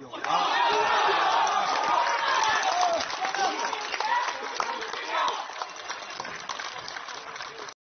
You'll